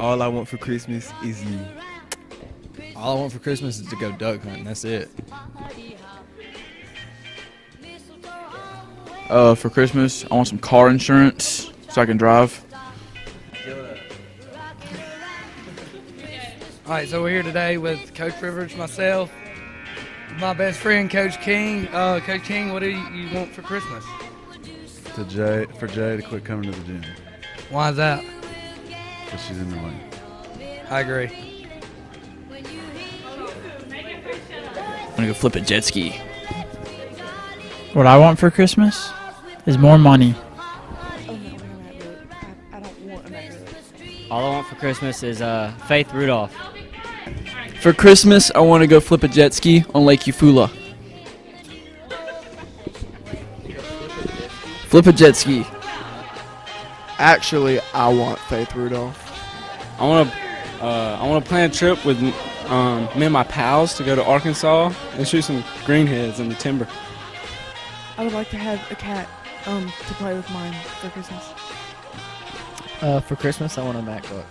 All I want for Christmas is you. All I want for Christmas is to go duck hunting. That's it. Uh, for Christmas, I want some car insurance so I can drive. All right, so we're here today with Coach Rivers, myself, my best friend, Coach King. Uh, Coach King, what do you, you want for Christmas? To Jae, for Jae to quit coming to the gym Why is that? Because she's in the way. I agree. I'm gonna go flip a jet ski. What I want for Christmas is more money. No, we're gonna have to- I, I don't want a macaroni. All I want for Christmas is uh, Faith Rudolph. For Christmas, I want to go flip a jet ski on Lake Eufaula. Flip a jet ski. Actually, I want Faith Rudolph. I want to uh, I want to plan a trip with um, me and my pals to go to Arkansas and shoot some greenheads in the timber. I would like to have a cat um to play with mine for Christmas. Uh, for Christmas, I want a MacBook.